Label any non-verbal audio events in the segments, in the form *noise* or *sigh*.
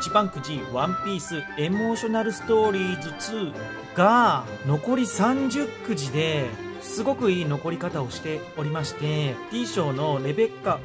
一番くじワンピースエモーショナルストーリーズ2が残り30くじですごくいい残り方をしておりまして D 賞のレベッカ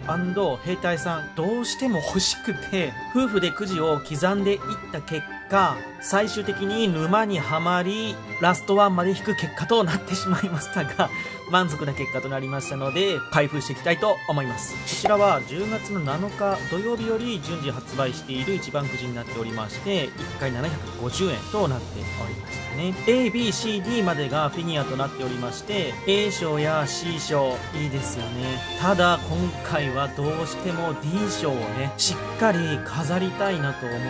兵隊さんどうしても欲しくて夫婦でくじを刻んでいった結果最終的に沼にはまりラストワンまで引く結果となってしまいましたが満足な結果となりましたので開封していきたいと思います。こちらは10月の7日土曜日より順次発売している一番くじになっておりまして1回750円となっておりましたね。ABCD までがフィギュアとなっておりまして A 賞や C 賞いいですよね。ただ今回はどうしても D 賞をねしっかり飾りたいなと思って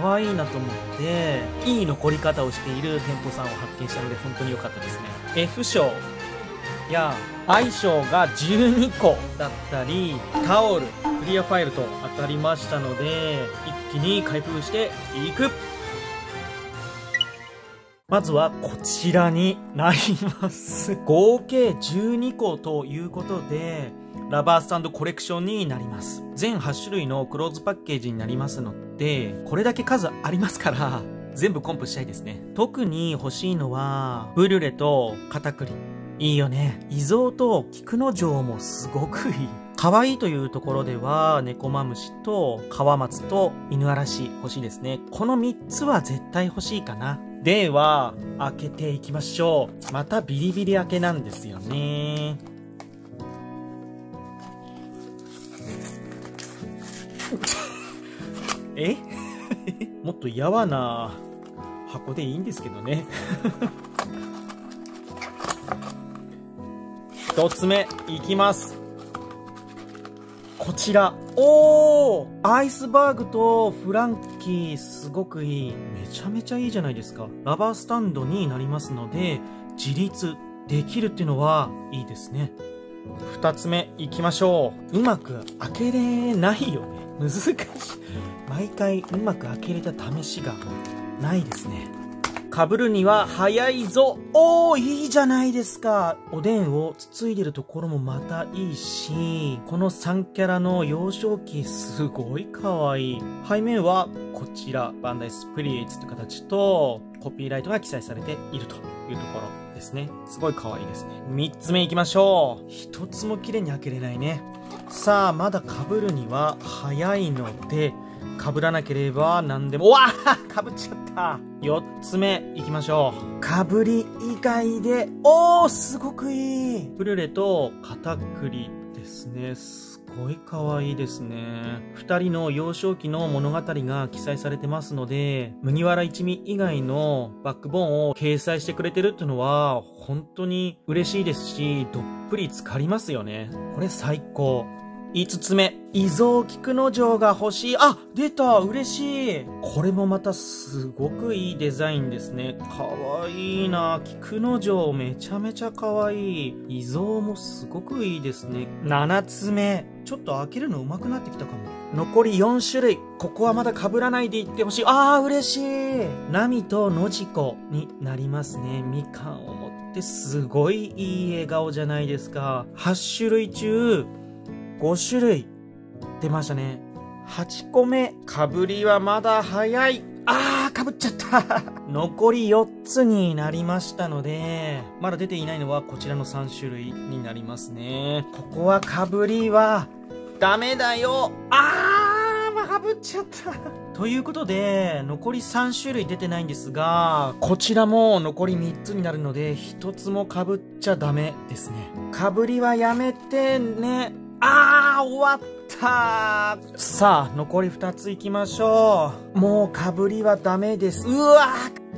可愛いなと思っていい残り方をしている店舗さんを発見したので本当に良かったですね。F 賞。や相性が12個だったりタオルクリアファイルと当たりましたので一気に開封していく。まずはこちらになります。*laughs* 合計12個ということでラバースタンドコレクションになります。全8種類のクローズパッケージになりますのでこれだけ数ありますから全部コンプしたいですね。特に欲しいのはブリュレとカタクリいいよね。伊蔵と菊之丞もすごくいい。可愛いというところでは、猫マムシと川松と犬嵐欲しいですね。この3つは絶対欲しいかな。では、開けていきましょう。またビリビリ開けなんですよね。え？*laughs* もっとやわな箱でいいんですけどね一つ目いきます。こちら。おーアイスバーグとフランキーすごくいい。めちゃめちゃいいじゃないですか。ラバースタンドになりますので自立できるっていうのはいいですね。二つ目いきましょう。うまく開けれないよね。難しい。毎回うまく開けれた試しがないですね。かぶるには早いぞおーいいじゃないですかおでんをつついでるところもまたいいし、この3キャラの幼少期すごい可愛い。背面はこちら、バンダイスプリエイツという形と、コピーライトが記載されているというところですね。すごい可愛いですね。3つ目行きましょう。1つも綺麗に開けれないね。さあ、まだ被るには早いので、被らなければ何でも、わあ被っちゃった4つ目いきましょう。被り以外で、おーすごくいいブルレと片栗ですね。すごい可愛いですね。二人の幼少期の物語が記載されてますので、麦わら一味以外のバックボーンを掲載してくれてるっていうのは、本当に嬉しいですし、どっぷり浸かりますよね。これ最高。5つ目、伊蔵菊之丞が欲しい。あ、出た嬉しいこれもまたすごくいいデザインですね。かわいいな菊之丞めちゃめちゃかわいい。伊蔵もすごくいいですね。7つ目、ちょっと開けるの上手くなってきたかも。残り4種類。ここはまだ被らないでいってほしい。あー、嬉しい。ナミとノジコになりますね。みかんを持ってすごいいい笑顔じゃないですか。8種類中、5種類出ましたね。8個目。かぶりはまだ早い。あー、かぶっちゃった *laughs* 残り4つになりましたので、まだ出ていないのはこちらの3種類になりますね。ここはかぶりは、ダメだよあー、まあ、かぶっちゃった。*laughs* ということで、残り3種類出てないんですが、こちらも残り3つになるので、1つもかぶっちゃダメですね。かぶりはやめてね。あー、終わったさあ、残り2ついきましょう。もうかぶりはダメです。うわ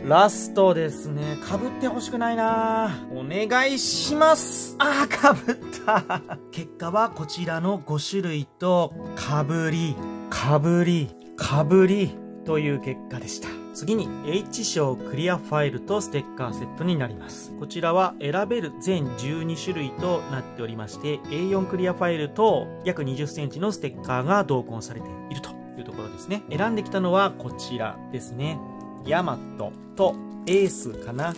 ラストですね。かぶってほしくないなお願いしますあー、かぶった結果はこちらの5種類と、かぶり、かぶり、かぶりという結果でした。次に H 賞クリアファイルとステッカーセットになります。こちらは選べる全12種類となっておりまして A4 クリアファイルと約20センチのステッカーが同梱されているというところですね。選んできたのはこちらですね。ヤマトとエースかな。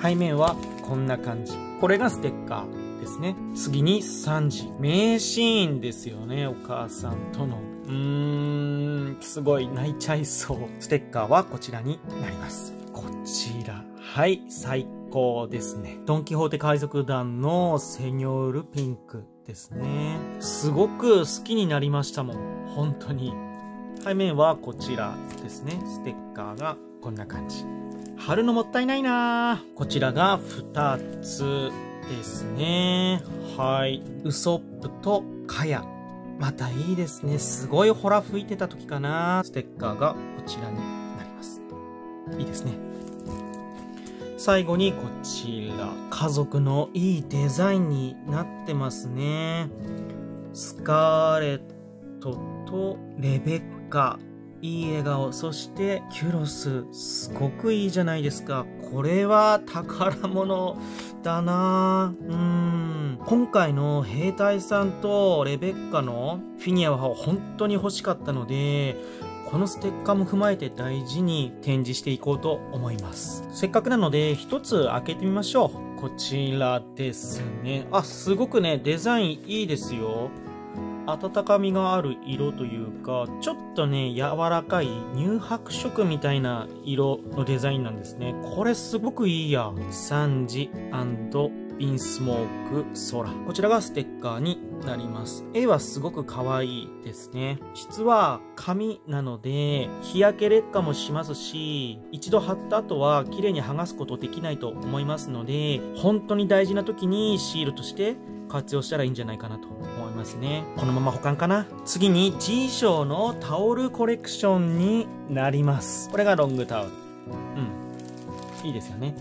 背面はこんな感じ。これがステッカーですね。次に3時。名シーンですよね。お母さんとのうーん、すごい泣いちゃいそう。ステッカーはこちらになります。こちら。はい、最高ですね。ドンキホーテ海賊団のセニョールピンクですね。すごく好きになりましたもん。本当に。背面はこちらですね。ステッカーがこんな感じ。貼るのもったいないなこちらが2つですね。はい。ウソップとカヤ。またいいですね。すごいホラ吹いてた時かな。ステッカーがこちらになります。いいですね。最後にこちら。家族のいいデザインになってますね。スカーレットとレベッカ。いい笑顔。そしてキュロス。すごくいいじゃないですか。これは宝物だなうん。今回の兵隊さんとレベッカのフィギュアは本当に欲しかったので、このステッカーも踏まえて大事に展示していこうと思います。せっかくなので一つ開けてみましょう。こちらですね。あ、すごくね、デザインいいですよ。温かみがある色というか、ちょっとね、柔らかい乳白色みたいな色のデザインなんですね。これすごくいいや。サンジインスモーク空。こちらがステッカーになります。絵はすごく可愛いですね。実は紙なので日焼け劣化もしますし、一度貼った後は綺麗に剥がすことできないと思いますので、本当に大事な時にシールとして活用したらいいんじゃないかなと思いますね。このまま保管かな。次に G 賞のタオルコレクションになります。これがロングタオル。うん。いいですよね。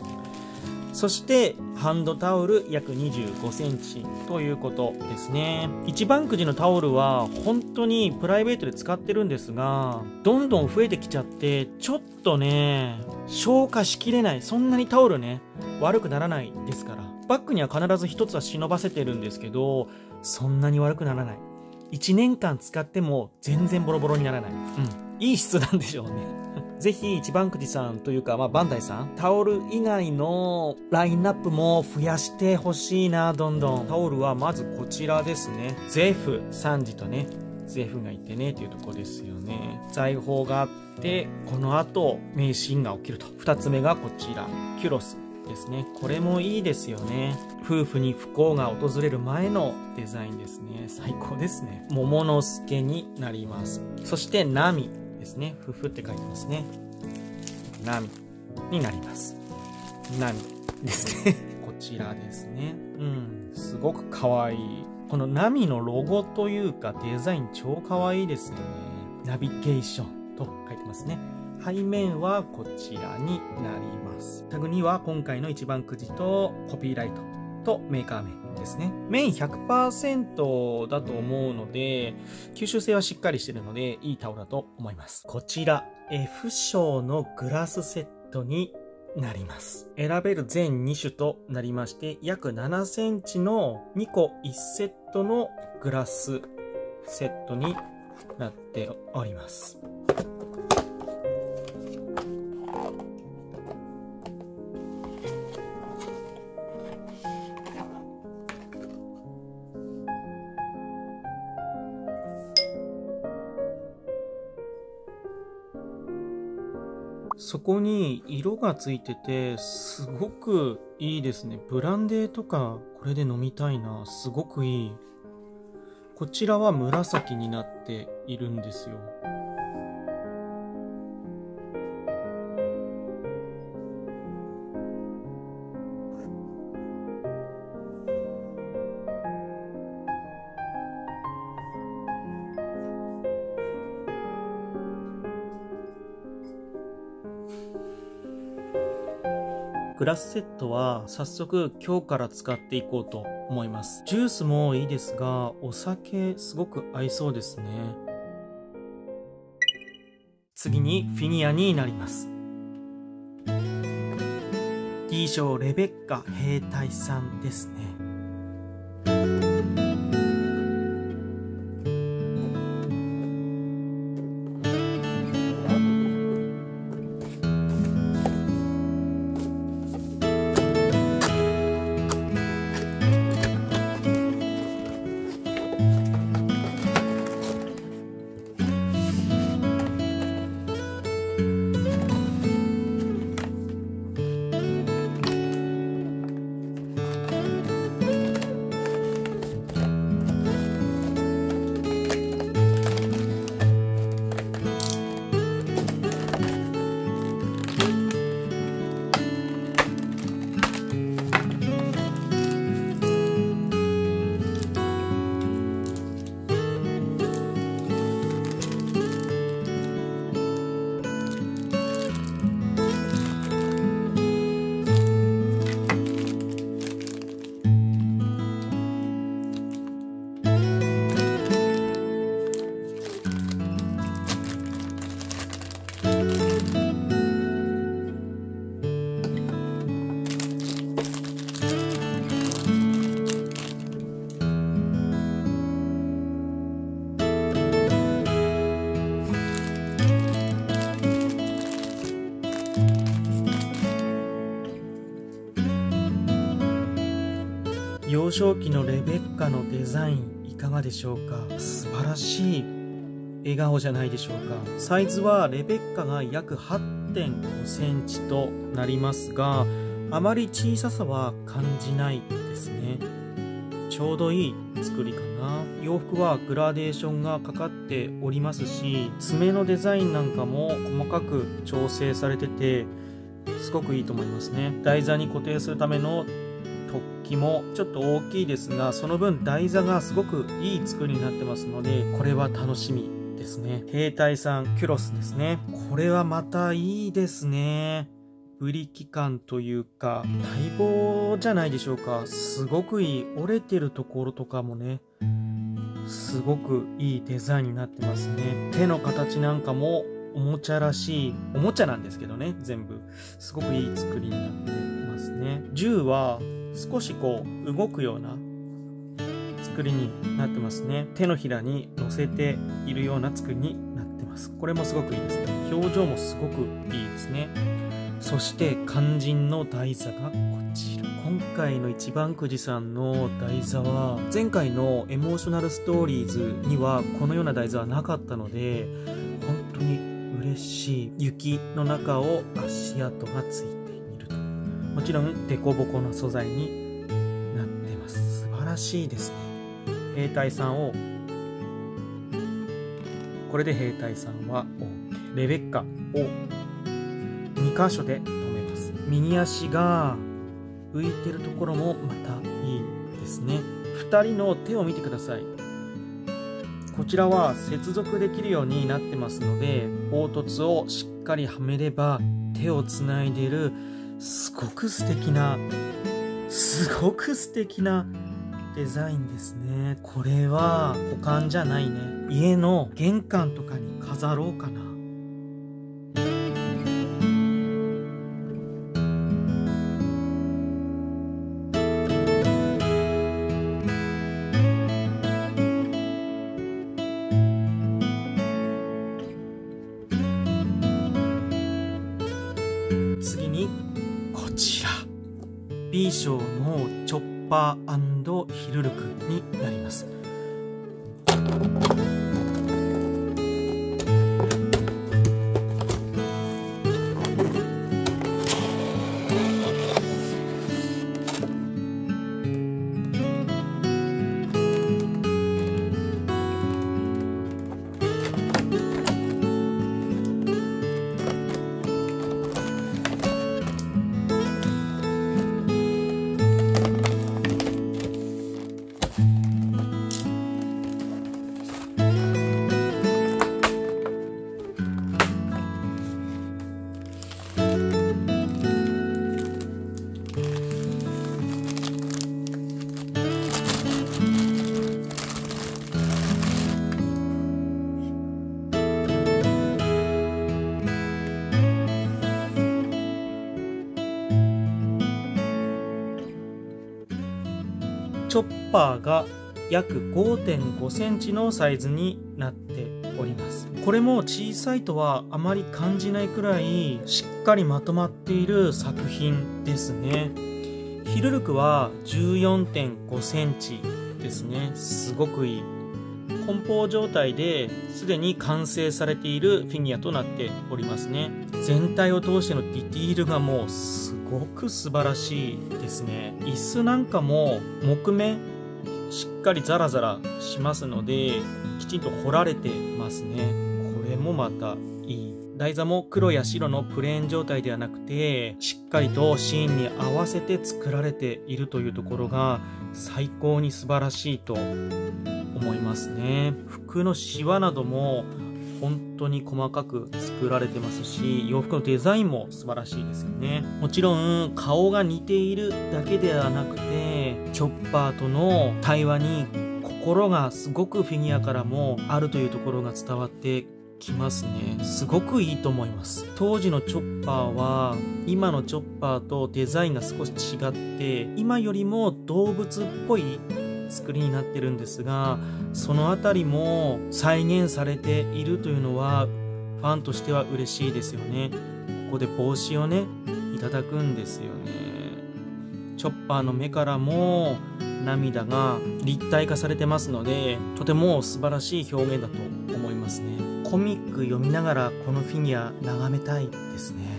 そしてハンドタオル約25センチということですね。一番くじのタオルは本当にプライベートで使ってるんですが、どんどん増えてきちゃって、ちょっとね、消化しきれない。そんなにタオルね、悪くならないですから。バッグには必ず1つは忍ばせてるんですけど、そんなに悪くならない。1年間使っても全然ボロボロにならない。うん。いい質なんでしょうね。*laughs* ぜひ一番くじさんというか、まあ、バンダイさん、タオル以外のラインナップも増やしてほしいな、どんどん。タオルはまずこちらですね。ゼフ、サンジとね、ゼフがいてね、というとこですよね。財宝があって、この後、名シーンが起きると。二つ目がこちら、キュロス。ですね。これもいいですよね。夫婦に不幸が訪れる前のデザインですね。最高ですね。桃之助になります。そして、ナミ。ですね。ふふって書いてますね。波になります。波ですね。*laughs* こちらですね。うん。すごく可愛い。この波のロゴというかデザイン超可愛いですよね。ナビゲーションと書いてますね。背面はこちらになります。タグには今回の一番くじとコピーライトとメーカー名ですね。メイン100%だと思うので、吸収性はしっかりしてるので、いいタオルだと思います。こちら、F 賞のグラスセットになります。選べる全2種となりまして、約7センチの2個1セットのグラスセットになっております。そこに色がついてて、すごくいいですね。ブランデーとか、これで飲みたいな。すごくいい。こちらは紫になっているんですよ。グラスセットは早速今日から使っていこうと思います。ジュースもいいですが、お酒すごく合いそうですね。次にフィニアになります。D 賞レベッカ兵隊さんですね。幼少期のレベッカのデザインいかがでしょうか？素晴らしい。笑顔じゃないでしょうか。サイズはレベッカが約8.5センチとなりますがあまり小ささは感じないですね。ちょうどいい作りかな。洋服はグラデーションがかかっておりますし爪のデザインなんかも細かく調整されててすごくいいと思いますね。台座に固定するための突起もちょっと大きいですがその分台座がすごくいい作りになってますのでこれは楽しみですね。兵隊さんキュロスですね。これはまたいいですね。ブリキ感というか待望じゃないでしょうか。すごくいい。折れてるところとかもねすごくいいデザインになってますね。手の形なんかもおもちゃらしい。おもちゃなんですけどね全部。すごくいい作りになってますね。銃は少しこう動くような作りになってますね。手のひらに乗せているような作りになってます。これもすごくいいですね。表情もすごくいいですね。そして肝心の台座がこちら。今回の一番くじさんの台座は前回のエモーショナルストーリーズにはこのような台座はなかったので本当に嬉しい。雪の中を足跡がついてもちろん凸凹な素材になってます。素晴らしいですね。兵隊さんをこれで兵隊さんはレベッカを2箇所で止めます。右足が浮いてるところもまたいいですね。2人の手を見てください。こちらは接続できるようになってますので凹凸をしっかりはめれば手をつないでいるすごく素敵なすごく素敵なデザインですね。これは保管じゃないね。家の玄関とかに飾ろうかな。チョッパーが約5.5センチのサイズになっております。これも小さいとはあまり感じないくらいしっかりまとまっている作品ですね。ヒルルクは14.5センチですね。すごくいい。梱包状態ですでに完成されているフィギュアとなっておりますね。全体を通してのディティールがもうすごく素晴らしいですね。椅子なんかも木目しっかりザラザラしますのできちんと彫られてますね。これもまたいい。台座も黒や白のプレーン状態ではなくてしっかりとシーンに合わせて作られているというところが最高に素晴らしいと思いますね。服のシワなども本当に細かく作られてますし洋服のデザインも素晴らしいですよね。もちろん顔が似ているだけではなくてチョッパーとの対話に心がすごくフィギュアからもあるというところが伝わってきますね。すごくいいと思います。当時のチョッパーは今のチョッパーとデザインが少し違って今よりも動物っぽい作りになってるんですがその辺りも再現されているというのはファンとしては嬉しいですよねここで帽子をねいただくんですよねチョッパーの目からも涙が立体化されてますので、とても素晴らしい表現だと思いますね。コミック読みながらこのフィギュア眺めたいですね。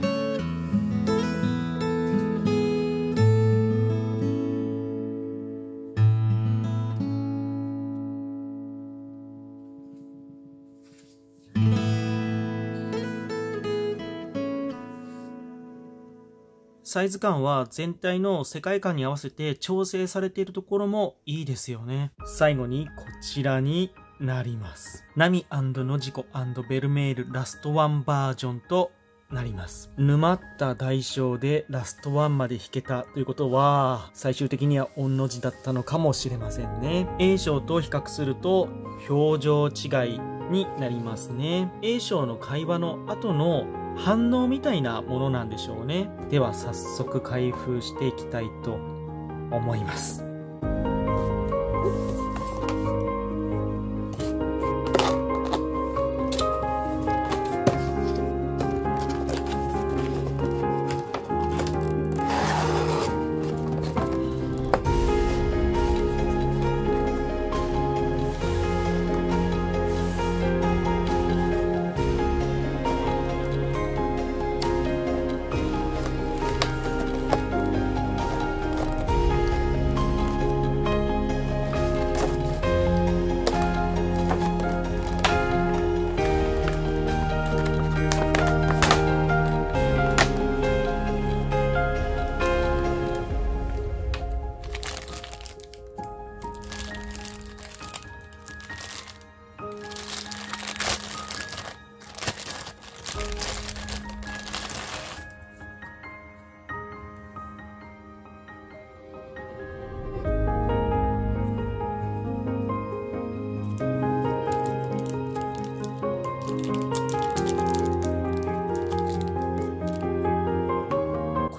サイズ感は全体の世界観に合わせて調整されているところもいいですよね。最後にこちらになります。ナミノジコベルメールラストワンバージョンとなります。沼った代償でラストワンまで弾けたということは、最終的には御の字だったのかもしれませんね。A 章と比較すると、表情違いになりますね。A 章の会話の後の反応みたいなものなんでしょうね。では早速開封していきたいと思います。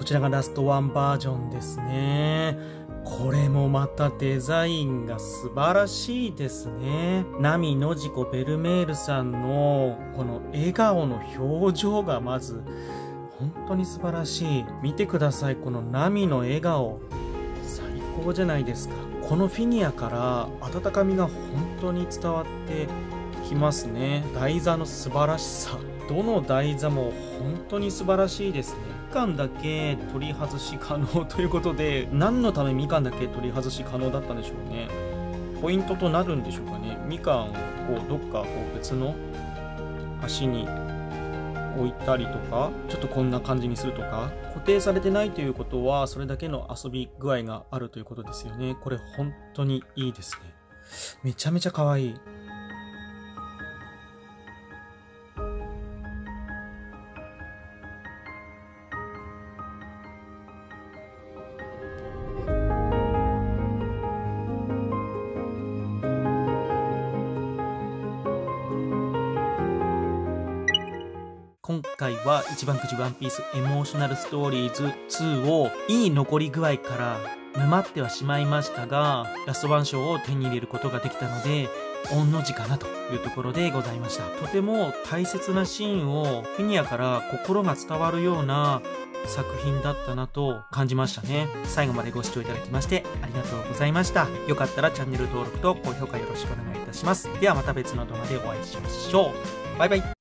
こちらがラストワンバージョンですね。これもまたデザインが素晴らしいですね。ナミノジコベルメールさんのこの笑顔の表情がまず本当に素晴らしい。見てください、このナミの笑顔。最高じゃないですか。このフィギュアから温かみが本当に伝わってきますね。台座の素晴らしさ。どの台座も本当に素晴らしいですね。かんだけ取り外し可能ということで、*laughs* 何のためみかんだけ取り外し可能だったんでしょうね。ポイントとなるんでしょうかね。みかんをこうどっかこう別の足に置いたりとか、ちょっとこんな感じにするとか、固定されてないということは、それだけの遊び具合があるということですよね。これ本当にいいですね。めちゃめちゃ可愛い。今回は一番くじワンピースエモーショナルストーリーズ2をいい残り具合から沼ってはしまいましたが、ラストワン賞を手に入れることができたので、御の字かなというところでございました。とても大切なシーンをフィギュアから心が伝わるような作品だったなと感じましたね。最後までご視聴いただきましてありがとうございました。よかったらチャンネル登録と高評価よろしくお願いいたします。ではまた別の動画でお会いしましょう。バイバイ。